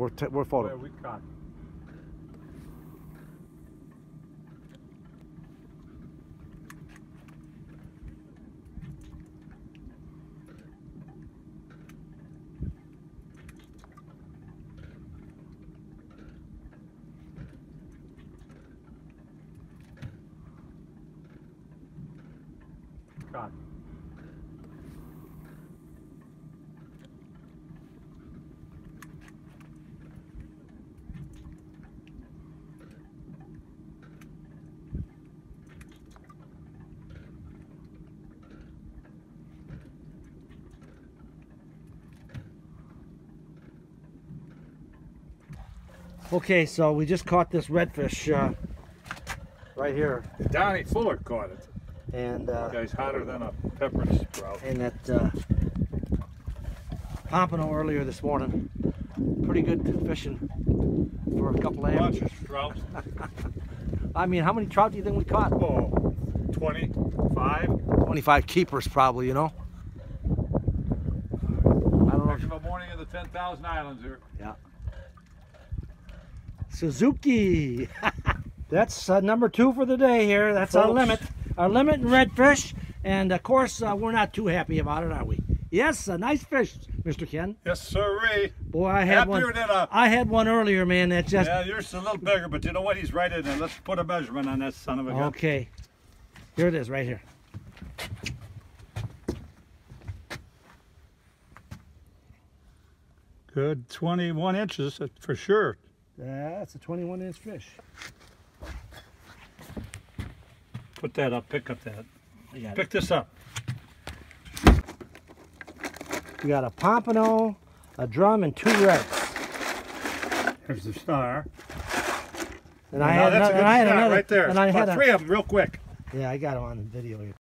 We're, we're Where photo. we. Caught. Okay, so we just caught this redfish uh, right here, Donnie Fuller caught it. and uh, Guy's hotter than a pepper sprout. and that uh, pompano earlier this morning. Pretty good fishing for a couple of Bunch of trouts. I mean, how many trout do you think we caught? Oh, 25. 25 keepers, probably. You know. I don't know. A morning of the 10,000 Islands here. Yeah. Suzuki. That's uh, number two for the day here. That's our limit. Our limit in redfish. And of course, uh, we're not too happy about it, are we? Yes, a nice fish, Mr. Ken. Yes, sirree. Boy, I had Happier one. than a. I had one earlier, man. That just Yeah, yours is a little bigger, but you know what? He's right in there. Let's put a measurement on that son of a gun. okay. Here it is, right here. Good 21 inches uh, for sure. That's a 21 inch fish. Put that up. Pick up that. We got, Pick this up. we got a pompano, a drum, and two reds. There's the star. And I Now had, that's a good and I had shot another. right there. And I About had a, three of them real quick. Yeah, I got them on the video here.